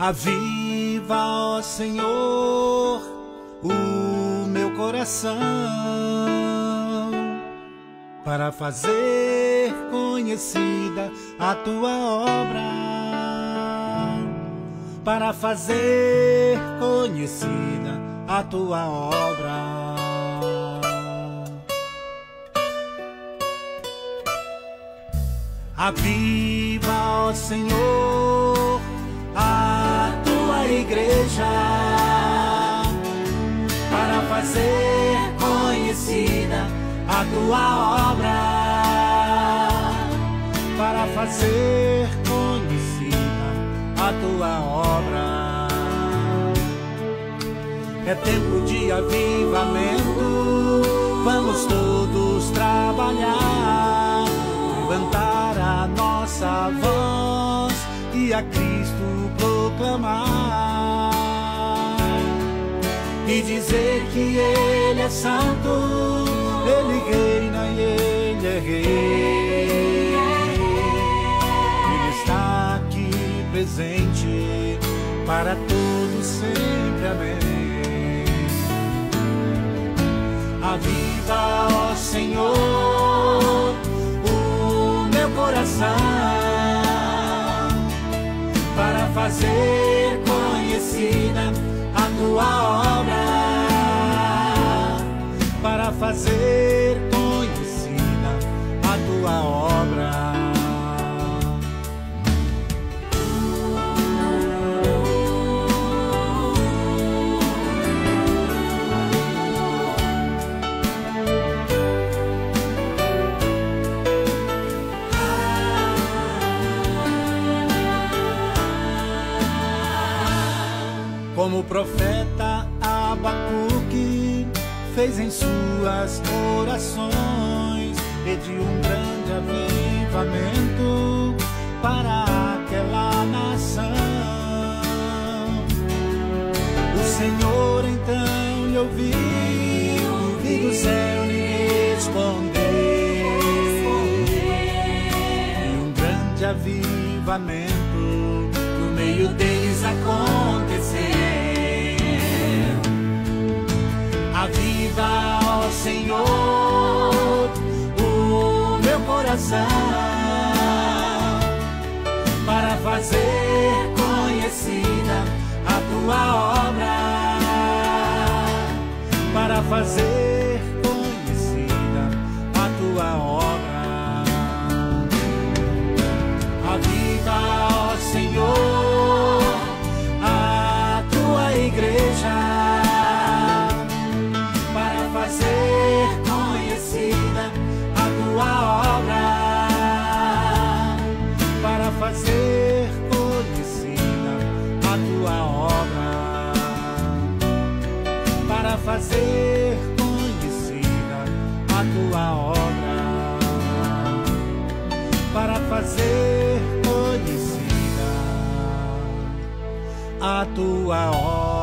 Aviva, ó Senhor, o meu coração para fazer conhecida a tua obra, para fazer conhecida a tua obra. Aviva, ó Senhor, igreja para fazer conhecida a tua obra, para fazer conhecida a tua obra. É tempo de avivamento, vamos todos trabalhar, levantar a nossa voz e a Cristo proclamar e dizer que Ele é santo, Ele reina e Ele é rei. Ele está aqui presente para todos sempre, amém. Aviva, ó Senhor, o meu coração fazer conhecida a tua obra, para fazer conhecida a tua obra. Como o profeta Abacuque fez em suas orações, pediu um grande avivamento para aquela nação. O Senhor então lhe ouviu e do céu lhe respondeu. E um grande avivamento no meio deles aconteceu. Aviva, ó Senhor, o meu coração para fazer conhecida a tua obra, para fazer fazer conhecida a tua obra para fazer conhecida a tua obra.